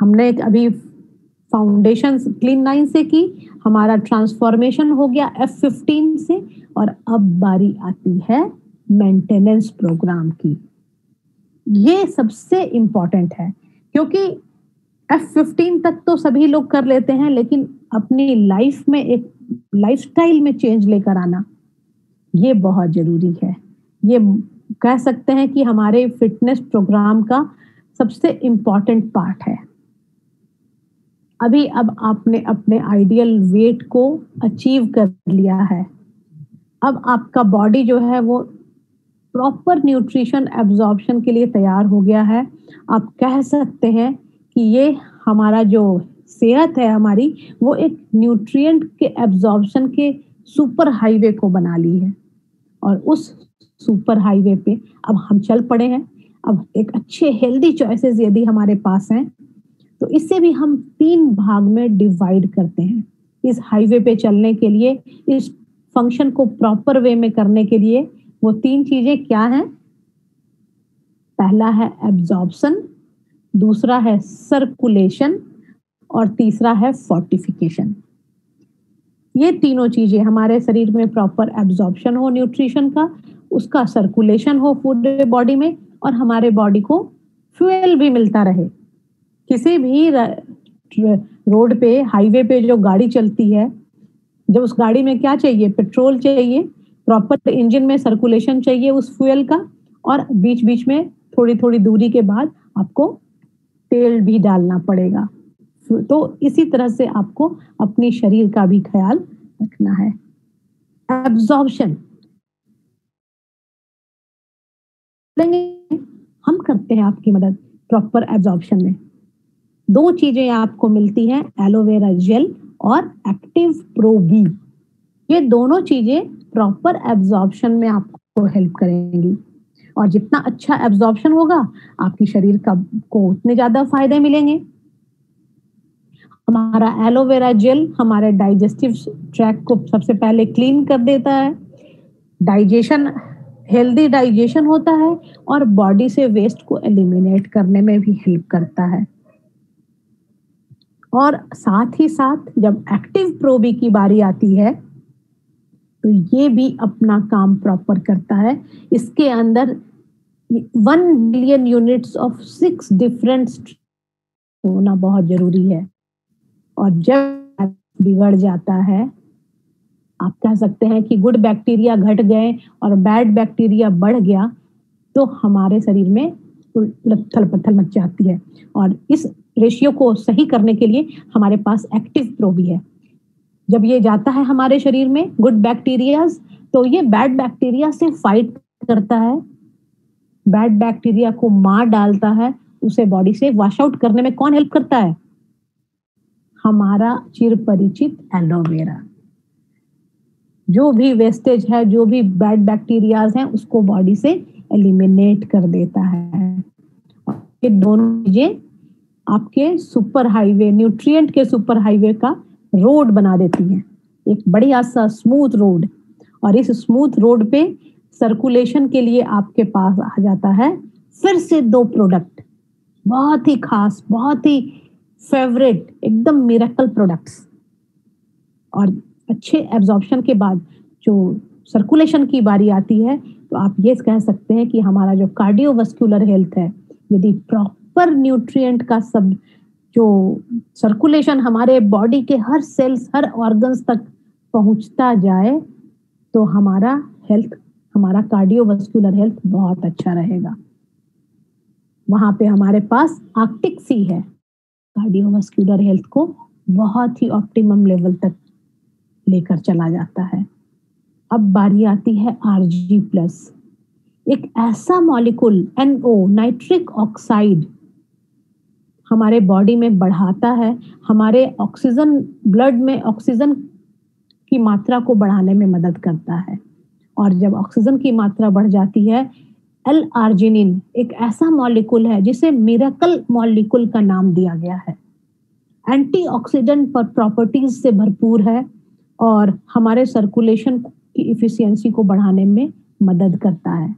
हमने अभी foundation clean nine से की, हमारा ट्रांसफॉर्मेशन हो गया एफ़ फिफ्टीन से, और अब बारी आती है मेंटेनेंस प्रोग्राम की। ये सबसे इंपॉर्टेंट है, क्योंकि एफ़ फिफ्टीन तक तो सभी लोग कर लेते हैं, लेकिन अपनी लाइफ में एक लाइफस्टाइल में चेंज लेकर आना, ये बहुत ज़रूरी है। ये कह सकते हैं कि हमारे फिटनेस प्रोग्राम का सबसे इंपॉर्टेंट पार्ट है। अभी अब आपने अपने आइडियल वेट को अचीव कर लिया है। अब आपका बॉडी जो है वो प्रॉपर न्यूट्रिशन एब्जॉर्प्शन के लिए तैयार हो गया है। आप कह सकते हैं कि ये हमारा जो सेहत है हमारी, वो एक न्यूट्रिएंट के एब्जॉर्प्शन के सुपर हाईवे को बना ली है। और उस सुपर हाईवे पे अब हम चल पड़े हैं। अब एक अच्छे हेल्दी चॉइसेस यदि हमारे पास हैं तो इससे भी हम तीन भाग में डिवाइड करते हैं। इस हाईवे पे चलने के लिए, इस फ़ंक्शन को प्रॉपर वे में करने के लिए, वो तीन चीज़ें क्या हैं? पहला है एब्जॉर्प्शन दूसरा है सर्कुलेशन और तीसरा है फोर्टिफिकेशन ये तीनों चीज़ें हमारे शरीर में प्रॉपर एब्जॉर्प्शन हो न्यूट्रिशन का, उसका सर्कुलेशन हो फ़ूड बॉडी में और हमारे बॉडी को फ्यूल भी मिलता रहे। किसी भी रोड पे, हाईवे पे जो गाड़ी चलती है, जब उस गाड़ी में क्या चाहिए? पेट्रोल चाहिए, प्रॉपर इंजन में सर्कुलेशन चाहिए उस फ्यूल का, और बीच बीच में थोड़ी थोड़ी दूरी के बाद आपको तेल भी डालना पड़ेगा। तो इसी तरह से आपको अपने शरीर का भी ख्याल रखना है। एब्जॉर्प्शन हम करते हैं आपकी मदद प्रॉपर एब्जॉर्प्शन में। दो चीज़ें आपको मिलती हैं एलोवेरा जेल और एक्टिव प्रो बी ये दोनों चीज़ें प्रॉपर एब्जॉर्प्शन में आपको हेल्प करेंगी। और जितना अच्छा एब्जॉर्प्शन होगा, आपकी शरीर का, को उतने ज़्यादा फ़ायदे मिलेंगे। हमारा एलोवेरा जेल हमारे डाइजेस्टिव ट्रैक को सबसे पहले क्लीन कर देता है। डाइजेशन हेल्दी डाइजेशन होता है और बॉडी से वेस्ट को एलिमिनेट करने में भी हेल्प करता है। और साथ ही साथ जब एक्टिव प्रोबी की बारी आती है तो ये भी अपना काम प्रॉपर करता है। इसके अंदर one billion units of six different होना बहुत ज़रूरी है। और जब बिगड़ जाता है, आप कह सकते हैं कि गुड बैक्टीरिया घट गए और बैड बैक्टीरिया बढ़ गया तो हमारे शरीर में उथल पत्थल मच जाती है। और इस रेशियो को सही करने के लिए हमारे पास एक्टिव प्रो भी है। जब ये जाता है हमारे शरीर में गुड बैक्टीरिया तो ये बैड बैक्टीरिया से फाइट करता है। बैड बैक्टीरिया को मार डालता है, उसे बॉडी से वॉश आउट करने में कौन हेल्प करता है? हमारा चिर परिचित एलोवेरा जो भी वेस्टेज है, जो भी बैड बैक्टीरियाज हैं, उसको बॉडी से एलिमिनेट कर देता है। ये दोनों चीज़ें आपके सुपर हाईवे, न्यूट्रिएंट के सुपर हाईवे का रोड बना देती हैं। एक बढ़िया सा स्मूथ रोड। और इस स्मूथ रोड पे सर्कुलेशन के लिए आपके पास आ जाता है फिर से दो प्रोडक्ट। बहुत ही खास, बहुत ही फेवरेट, एकदम मिरेकल प्रोडक्ट्स। और अच्छे एब्जॉर्प्शन के बाद जो सर्कुलेशन की बारी आती है तो आप ये कह सकते हैं कि हमारा जो कार्डियोवास्कुलर हेल्थ है, यदि प्रॉपर न्यूट्रिएंट का सब जो सर्कुलेशन हमारे बॉडी के हर सेल्स हर ऑर्गन्स तक पहुँचता जाए तो हमारा हेल्थ हमारा कार्डियोवास्कुलर हेल्थ बहुत अच्छा रहेगा। वहाँ पे हमारे पास आर्कटिक सी है। कार्डियोवास्कुलर हेल्थ को बहुत ही ऑप्टिमम लेवल तक लेकर चला जाता है। अब बारी आती है आरजी प्लस एक ऐसा मॉलिक्यूल एनओ नाइट्रिक ऑक्साइड हमारे बॉडी में बढ़ाता है, हमारे ऑक्सीजन ब्लड में ऑक्सीजन की मात्रा को बढ़ाने में मदद करता है। और जब ऑक्सीजन की मात्रा बढ़ जाती है एल आर्जिनिन एक ऐसा मॉलिक्यूल है जिसे मिराकल मॉलिक्यूल का नाम दिया गया है। एंटीऑक्सीडेंट पर प्रॉपर्टीज़ से भरपूर है और हमारे सर्कुलेशन की इफिशियंसी को बढ़ाने में मदद करता है।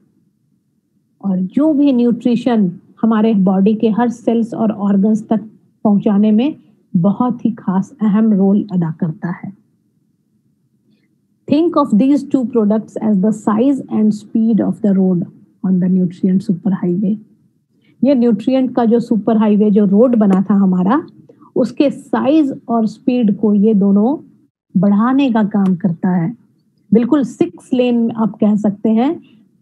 और जो भी न्यूट्रिशन हमारे बॉडी के हर सेल्स और ऑर्गन्स तक पहुँचाने में बहुत ही खास अहम रोल अदा करता है। Think of these two products as the size and speed of the road on the nutrient super highway ये न्यूट्रिएंट का जो सुपर हाईवे जो रोड बना था हमारा, उसके साइज़ और स्पीड को ये दोनों बढ़ाने का काम करता है। बिल्कुल सिक्स लेन आप कह सकते हैं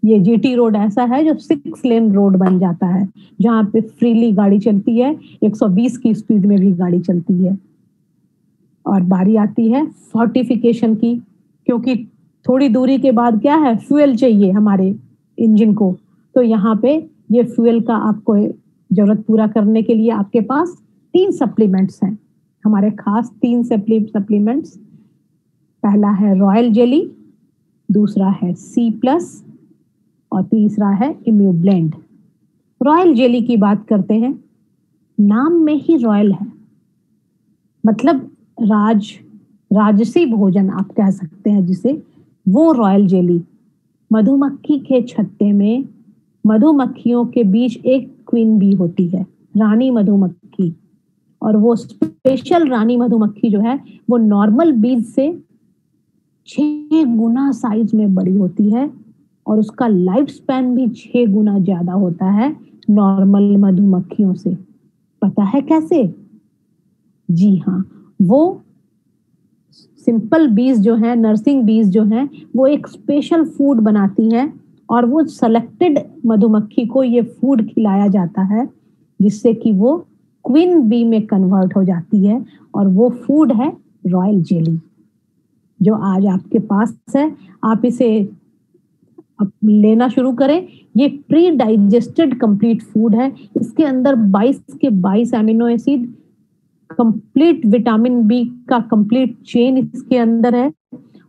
ये जीटी रोड ऐसा है जो सिक्स लेन रोड बन जाता है, जहाँ पे फ्रीली गाड़ी चलती है 120 की स्पीड में भी गाड़ी चलती है। और बारी आती है फोर्टिफिकेशन की, क्योंकि थोड़ी दूरी के बाद क्या है फ्यूल चाहिए हमारे इंजन को। तो यहाँ पे ये फ्यूल का आपको ज़रूरत पूरा करने के लिए आपके पास तीन सप्लीमेंट्स हैं। हमारे खास तीन सप्लीमेंट्स पहला है रॉयल जेली दूसरा है सी प्लस और तीसरा है इम्यू ब्लेंड। रॉयल जेली की बात करते हैं। नाम में ही रॉयल है। मतलब राज, राजसी भोजन आप कह सकते हैं जिसे। वो रॉयल जेली। मधुमक्खी के छत्ते में मधुमक्खियों के बीच एक क्वीन भी होती है, रानी मधुमक्खी। और वो स्पेशल रानी मधुमक्खी जो है, वो नॉर्मल बीज से छह गुना साइज़ में बड़ी होती है। और उसका लाइफ स्पैन भी छह गुना ज़्यादा होता है नॉर्मल मधुमक्खियों से। पता है कैसे? जी हाँ वो सिंपल बीज जो है नर्सिंग बीज जो है, वो एक स्पेशल फ़ूड बनाती है और वो सेलेक्टेड मधुमक्खी को ये फ़ूड खिलाया जाता है, जिससे कि वो क्वीन बी में कन्वर्ट हो जाती है और वो फ़ूड है रॉयल जेली जो आज आपके पास है। आप इसे लेना शुरू करें। ये प्री डाइजेस्टेड कंप्लीट फ़ूड है। इसके अंदर 22 के 22 amino acid complete vitamin B का कंप्लीट चेन इसके अंदर है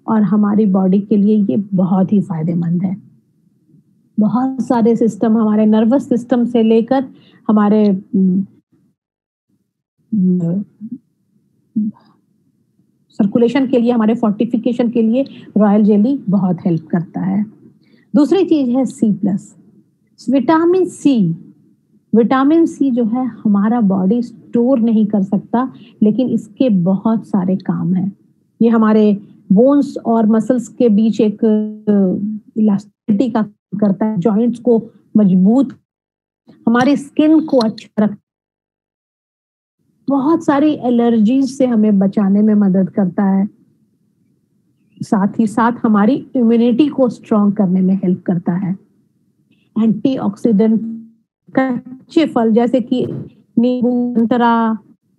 और हमारी बॉडी के लिए ये बहुत ही फ़ायदेमंद है। बहुत सारे सिस्टम हमारे नर्वस सिस्टम से लेकर हमारे सर्कुलेशन के लिए, हमारे फोर्टिफिकेशन के लिए रॉयल जेली बहुत हेल्प करता है। दूसरी चीज़ है C plus vitamin C vitamin C जो है हमारा बॉडी स्टोर नहीं कर सकता, लेकिन इसके बहुत सारे काम हैं। ये हमारे बोन्स और मसल्स के बीच एक इलास्टिसिटी का करता है जॉइंट्स को मज़बूत। हमारी स्किन को अच्छा रख बहुत सारी एलर्जीज से हमें बचाने में मदद करता है। साथ ही साथ हमारी इम्यूनिटी को स्ट्रॉन्ग करने में हेल्प करता है। एंटीऑक्सीडेंट कच्चे फल जैसे कि नींबू, संतरा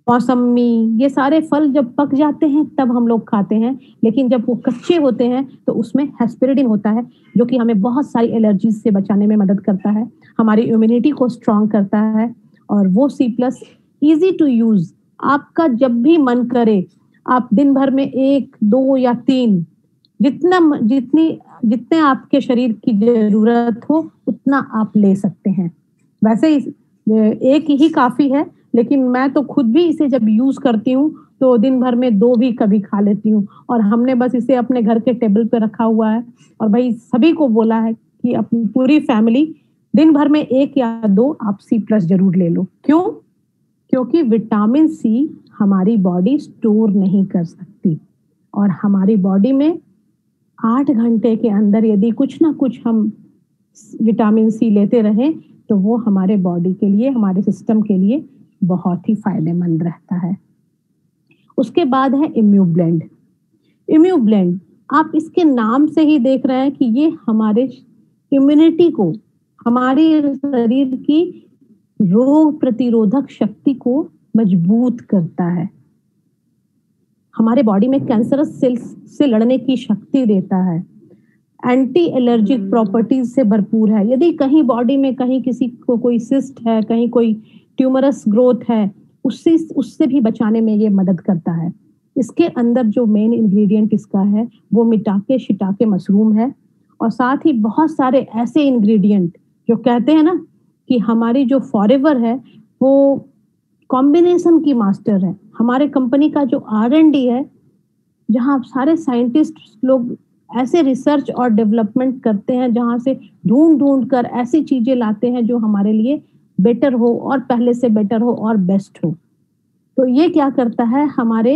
मौसमी ये सारे फल जब पक जाते हैं, तब हम लोग खाते हैं। लेकिन जब वो कच्चे होते हैं तो उसमें हेस्पिरिडिन होता है, जो कि हमें बहुत सारी एलर्जीज से बचाने में मदद करता है। हमारी इम्यूनिटी को स्ट्रॉन्ग करता है और वो C plus easy to use आपका जब भी मन करे, आप दिन भर में एक, दो या तीन जितना जितनी, जितने आपके शरीर की ज़रूरत हो, उतना आप ले सकते हैं। वैसे एक ही काफ़ी है, लेकिन मैं तो खुद भी इसे जब यूज़ करती हूँ तो दिन भर में दो भी कभी खा लेती हूँ। और हमने बस इसे अपने घर के टेबल पे रखा हुआ है, और भाई सभी को बोला है कि अपनी पूरी फैमिली दिन भर में एक या दो आप सी प्लस ज़रूर ले लो। क्यों? क्योंकि विटामिन सी हमारी बॉडी स्टोर नहीं कर सकती, और हमारी बॉडी में आठ घंटे के अंदर यदि कुछ ना कुछ हम विटामिन सी लेते रहें तो वो हमारे बॉडी के लिए, हमारे सिस्टम के लिए बहुत ही फ़ायदेमंद रहता है। उसके बाद है इम्यू ब्लेंड। इम्यू ब्लेंड, आप इसके नाम से ही देख रहे हैं कि ये हमारे इम्यूनिटी को, हमारे शरीर की रोग प्रतिरोधक शक्ति को मज़बूत करता है। हमारे बॉडी में कैंसरस सेल्स से लड़ने की शक्ति देता है। एंटी एलर्जिक प्रॉपर्टीज़ से भरपूर है। यदि कहीं बॉडी में कहीं किसी को कोई सिस्ट है कहीं कोई ट्यूमरस ग्रोथ है उससे उससे भी बचाने में ये मदद करता है। इसके अंदर जो मेन इंग्रेडिएंट इसका है वो मिटाके शिटाके मशरूम है। और साथ ही बहुत सारे ऐसे इंग्रेडिएंट जो कहते हैं ना कि हमारी जो फॉरेवर है वो कॉम्बिनेशन की मास्टर है। हमारे कंपनी का जो आर एन डी है, जहाँ सारे साइंटिस्ट लोग ऐसे रिसर्च और डेवलपमेंट करते हैं, जहाँ से ढूंढ ढूंढ कर ऐसी चीज़ें लाते हैं जो हमारे लिए बेटर हो और पहले से बेटर हो और बेस्ट हो। तो ये क्या करता है, हमारे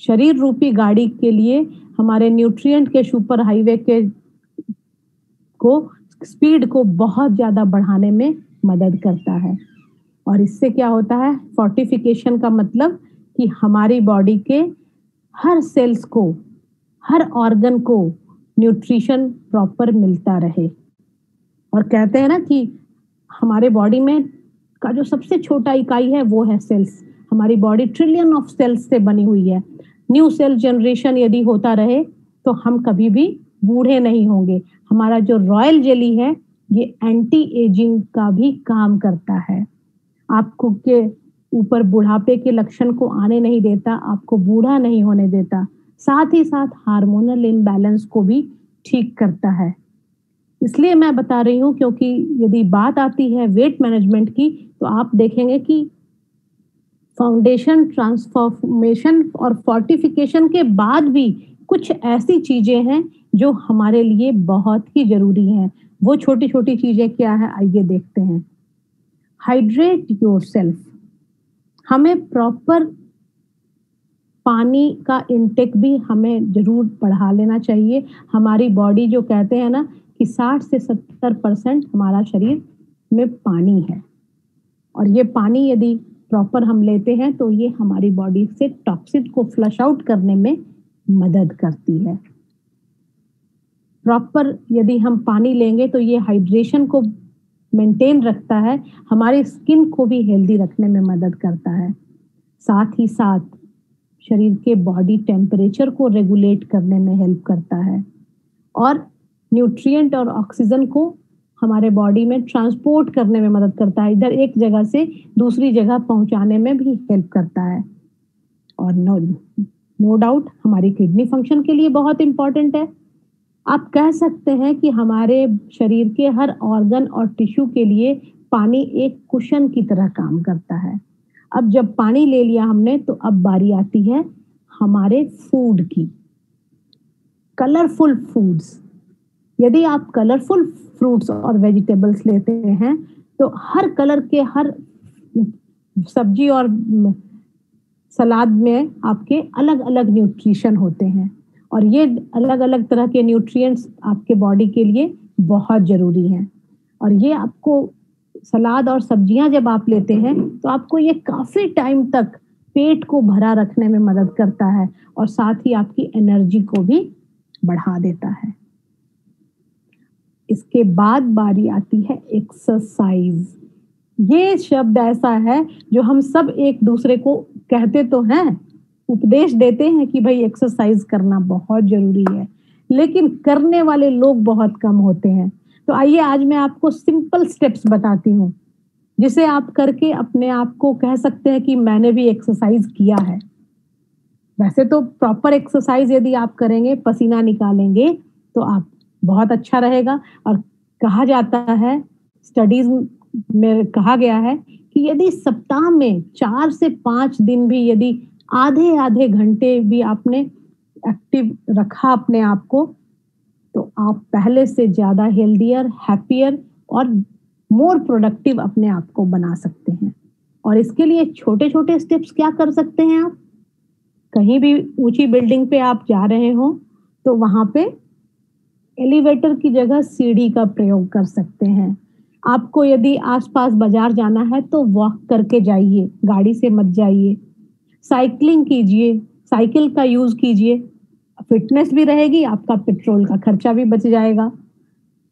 शरीर रूपी गाड़ी के लिए, हमारे न्यूट्रिएंट के सुपर हाईवे के को स्पीड को बहुत ज़्यादा बढ़ाने में मदद करता है। और इससे क्या होता है? फोर्टिफिकेशन का मतलब कि हमारी बॉडी के हर सेल्स को, हर ऑर्गन को न्यूट्रिशन प्रॉपर मिलता रहे। और कहते हैं ना कि हमारे बॉडी में का जो सबसे छोटा इकाई है, वो है सेल्स हमारी बॉडी ट्रिलियन ऑफ़ सेल्स से बनी हुई है। न्यू सेल जनरेशन यदि होता रहे तो हम कभी भी बूढ़े नहीं होंगे। हमारा जो रॉयल जेली है, ये एंटी एजिंग का भी काम करता है। आपको के ऊपर बुढ़ापे के लक्षण को आने नहीं देता, आपको बूढ़ा नहीं होने देता। साथ ही साथ हार्मोनल इम्बैलेंस को भी ठीक करता है। इसलिए मैं बता रही हूँ, क्योंकि यदि बात आती है वेट मैनेजमेंट की तो आप देखेंगे कि फाउंडेशन, ट्रांसफॉर्मेशन और फोर्टिफिकेशन के बाद भी कुछ ऐसी चीज़ें हैं जो हमारे लिए बहुत ही ज़रूरी हैं। वो छोटी छोटी चीज़ें क्या है, आइए देखते हैं। हाइड्रेट योर सेल्फ हमें प्रॉपर पानी का इंटेक भी हमें ज़रूर बढ़ा लेना चाहिए। हमारी बॉडी जो कहते हैं ना कि 60 से 70 परसेंट हमारा शरीर में पानी है। और ये पानी यदि प्रॉपर हम लेते हैं तो ये हमारी बॉडी से टॉक्सिन को फ्लश आउट करने में मदद करती है। प्रॉपर यदि हम पानी लेंगे तो ये हाइड्रेशन को मेंटेन रखता है, हमारी स्किन को भी हेल्दी रखने में मदद करता है। साथ ही साथ, शरीर के बॉडी टेम्परेचर को रेगुलेट करने में हेल्प करता है। और न्यूट्रिएंट और ऑक्सीजन को हमारे बॉडी में ट्रांसपोर्ट करने में मदद करता है। इधर एक जगह से दूसरी जगह पहुँचाने में भी हेल्प करता है। और नो नो डाउट हमारी किडनी फ़ंक्शन के लिए बहुत इंपॉर्टेंट है। आप कह सकते हैं कि हमारे शरीर के हर ऑर्गन और टिश्यू के लिए पानी एक कुशन की तरह काम करता है। अब जब पानी ले लिया हमने तो अब बारी आती है हमारे फ़ूड की। कलरफुल फूड्स यदि आप कलरफुल फ्रूट्स और वेजिटेबल्स लेते हैं तो हर कलर के हर सब्ज़ी और सलाद में आपके अलग अलग न्यूट्रिशन होते हैं। और ये अलग अलग तरह के न्यूट्रिएंट्स आपके बॉडी के लिए बहुत ज़रूरी हैं। और ये आपको सलाद और सब्ज़ियाँ जब आप लेते हैं तो आपको ये काफ़ी टाइम तक पेट को भरा रखने में मदद करता है और साथ ही आपकी एनर्जी को भी बढ़ा देता है। इसके बाद बारी आती है एक्सरसाइज ये शब्द ऐसा है जो हम सब एक दूसरे को कहते तो हैं उपदेश देते हैं कि भाई एक्सरसाइज करना बहुत ज़रूरी है। लेकिन करने वाले लोग बहुत कम होते हैं। तो आइए आज मैं आपको सिंपल स्टेप्स बताती हूँ, जिसे आप करके अपने आप को कह सकते हैं कि मैंने भी एक्सरसाइज किया है। वैसे तो प्रॉपर एक्सरसाइज यदि आप करेंगे, पसीना निकालेंगे तो आप बहुत अच्छा रहेगा। और कहा जाता है स्टडीज़ में कहा गया है कि यदि सप्ताह में चार से पाँच दिन भी यदि आधे आधे घंटे भी आपने एक्टिव रखा अपने आप को तो आप पहले से ज़्यादा हेल्दियर हैप्पियर और मोर प्रोडक्टिव अपने आप को बना सकते हैं। और इसके लिए छोटे छोटे स्टेप्स क्या कर सकते हैं आप? कहीं भी ऊँची बिल्डिंग पे आप जा रहे हो तो वहाँ पे एलिवेटर की जगह सीढ़ी का प्रयोग कर सकते हैं। आपको यदि आसपास बाज़ार जाना है तो वॉक करके जाइए, गाड़ी से मत जाइए। साइकिलिंग कीजिए, साइकिल का यूज़ कीजिए। फिटनेस भी रहेगी, आपका पेट्रोल का खर्चा भी बच जाएगा।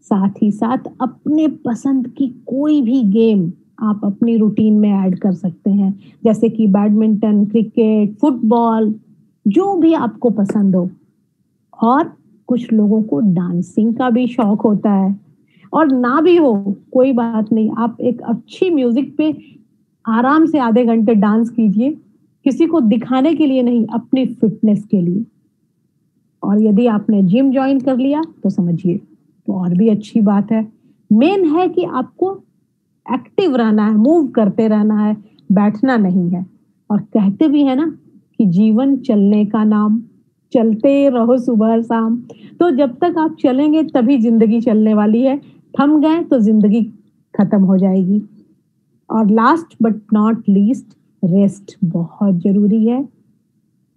साथ ही साथ अपने पसंद की कोई भी गेम आप अपनी रूटीन में ऐड कर सकते हैं। जैसे कि बैडमिंटन, क्रिकेट, फुटबॉल, जो भी आपको पसंद हो। और कुछ लोगों को डांसिंग का भी शौक होता है। और ना भी हो, कोई बात नहीं, आप एक अच्छी म्यूज़िक पे आराम से आधे घंटे डांस कीजिए। किसी को दिखाने के लिए नहीं, अपनी फिटनेस के लिए। और यदि आपने जिम ज्वाइन कर लिया तो समझिए तो और भी अच्छी बात है। मेन है कि आपको एक्टिव रहना है मूव करते रहना है, बैठना नहीं है। और कहते भी है ना कि जीवन चलने का नाम, चलते रहो सुबह शाम। तो जब तक आप चलेंगे, तभी ज़िंदगी चलने वाली है। थम गए तो ज़िंदगी खत्म हो जाएगी। और last but not least rest बहुत ज़रूरी है।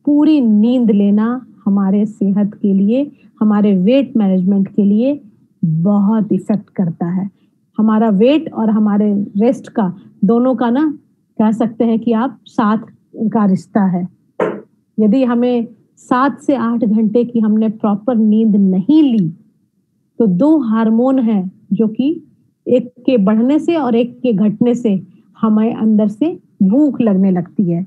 पूरी नींद लेना हमारे सेहत के लिए, हमारे वेट मैनेजमेंट के लिए बहुत इफ़ेक्ट करता है। हमारा वेट और हमारे रेस्ट का, दोनों का ना, कह सकते हैं कि आप साथ का रिश्ता है। यदि हमें सात से आठ घंटे की हमने प्रॉपर नींद नहीं ली तो दो हार्मोन हैं जो कि एक के बढ़ने से और एक के घटने से हमें अंदर से भूख लगने लगती है।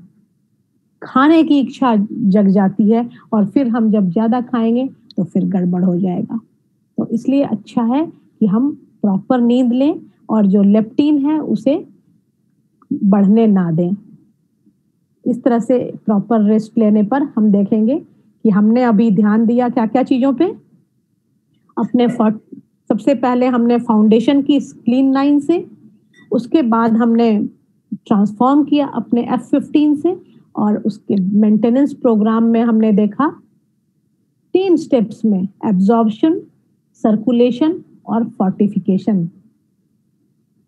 खाने की इच्छा जग जाती है और फिर हम जब ज़्यादा खाएँगे तो फिर गड़बड़ हो जाएगा। तो इसलिए अच्छा है कि हम प्रॉपर नींद लें और जो लेप्टीन है उसे बढ़ने ना दें। इस तरह से प्रॉपर रेस्ट लेने पर हम देखेंगे कि हमने अभी ध्यान दिया क्या क्या चीज़ों पे। अपने सबसे पहले हमने फाउंडेशन की क्लीन लाइन से, उसके बाद हमने ट्रांसफॉर्म किया अपने एफ़ फिफ्टीन से और उसके मेंटेनेंस प्रोग्राम में हमने देखा तीन स्टेप्स में एब्जॉर्प्शन सर्कुलेशन और फोर्टिफिकेशन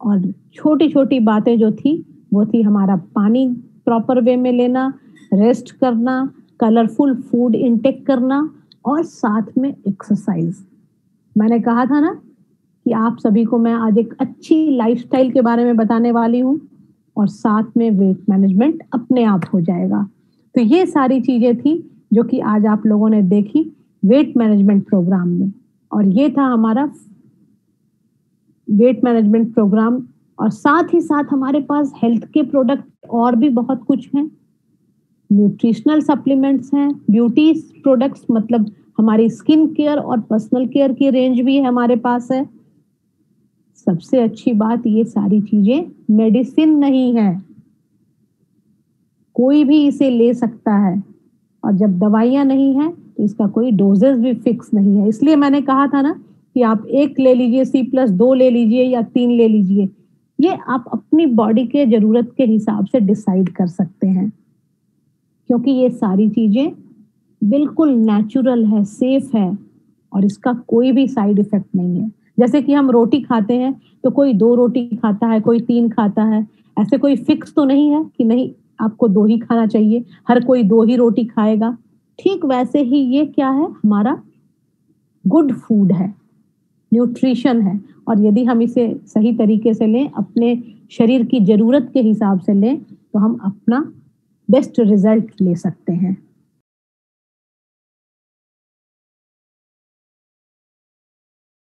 और छोटी छोटी बातें जो थी, वो थी हमारा पानी प्रॉपर वे में लेना रेस्ट करना कलरफुल फ़ूड इंटेक करना और साथ में एक्सरसाइज मैंने कहा था ना कि आप सभी को मैं आज एक अच्छी लाइफस्टाइल के बारे में बताने वाली हूँ। और साथ में वेट मैनेजमेंट अपने आप हो जाएगा। तो ये सारी चीज़ें थी जो कि आज आप लोगों ने देखी वेट मैनेजमेंट प्रोग्राम में। और ये था हमारा वेट मैनेजमेंट प्रोग्राम और साथ ही साथ हमारे पास हेल्थ के प्रोडक्ट और भी बहुत कुछ हैं। न्यूट्रिशनल सप्लीमेंट्स हैं ब्यूटी प्रोडक्ट्स मतलब हमारी स्किन केयर और पर्सनल केयर की रेंज भी हमारे पास है। सबसे अच्छी बात ये सारी चीज़ें मेडिसिन नहीं है। कोई भी इसे ले सकता है और जब दवाइयाँ नहीं है तो इसका कोई डोजेस भी फिक्स नहीं है। इसलिए मैंने कहा था ना कि आप एक ले लीजिए सी प्लस दो ले लीजिए या तीन ले लीजिए, ये आप अपनी बॉडी के ज़रूरत के हिसाब से डिसाइड कर सकते हैं। क्योंकि ये सारी चीज़ें बिल्कुल नेचुरल है सेफ़ है और इसका कोई भी साइड इफ़ेक्ट नहीं है। जैसे कि हम रोटी खाते हैं तो कोई दो रोटी खाता है, कोई तीन खाता है, ऐसे कोई फिक्स तो नहीं है कि नहीं, आपको दो ही खाना चाहिए, हर कोई दो ही रोटी खाएगा। ठीक वैसे ही ये क्या है? हमारा गुड फ़ूड है न्यूट्रिशन है, और यदि हम इसे सही तरीके से लें, अपने शरीर की ज़रूरत के हिसाब से लें तो हम अपना बेस्ट रिज़ल्ट ले सकते हैं।